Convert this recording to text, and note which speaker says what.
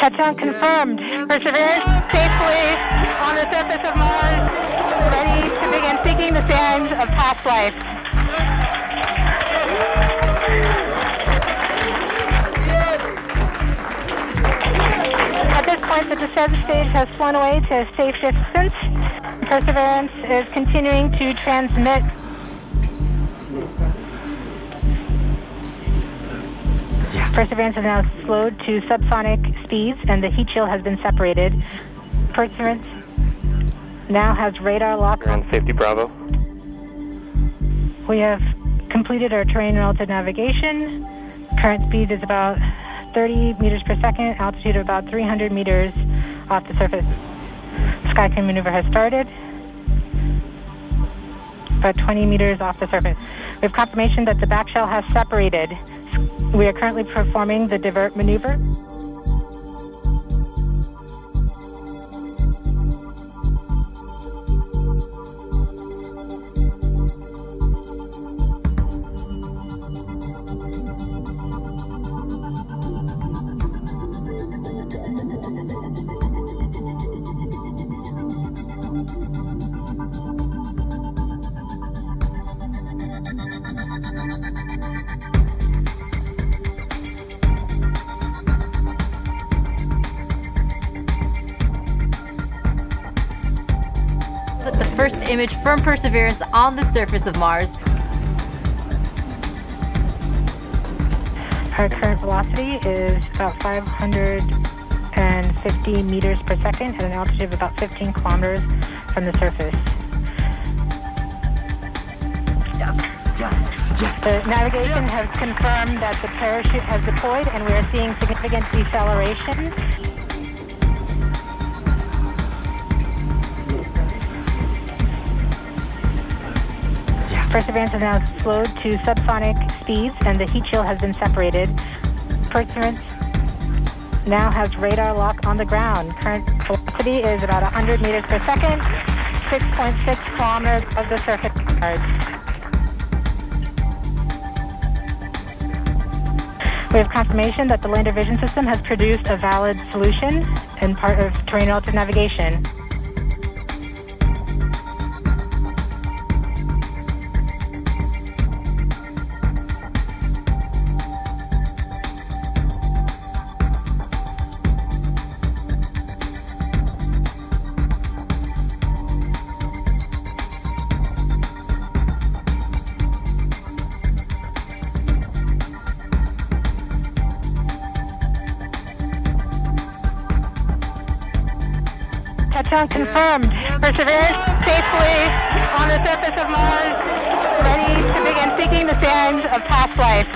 Speaker 1: Touchdown confirmed. Perseverance safely on the surface of Mars, ready to begin seeking the signs of past life. At this point, the descent stage has flown away to a safe distance. Perseverance is continuing to transmit Perseverance is now slowed to subsonic speeds and the heat shield has been separated. Perseverance now has radar lock.
Speaker 2: Ground safety Bravo.
Speaker 1: We have completed our terrain relative navigation. Current speed is about 30 meters per second, altitude of about 300 meters off the surface. Sky crane maneuver has started. About 20 meters off the surface. We have confirmation that the back shell has separated. We are currently performing the divert maneuver.
Speaker 3: Put the first image from Perseverance on the surface of Mars.
Speaker 1: Our current velocity is about 550 meters per second at an altitude of about 15 kilometers from the surface. The navigation has confirmed that the parachute has deployed and we are seeing significant deceleration. Perseverance is now slowed to subsonic speeds and the heat shield has been separated. Perseverance now has radar lock on the ground. Current velocity is about 100 meters per second, 6.6 kilometers of the surface. We have confirmation that the lander vision system has produced a valid solution and part of terrain relative navigation. Touchdown confirmed. Perseverance safely on the surface of Mars, ready to begin seeking the signs of past life.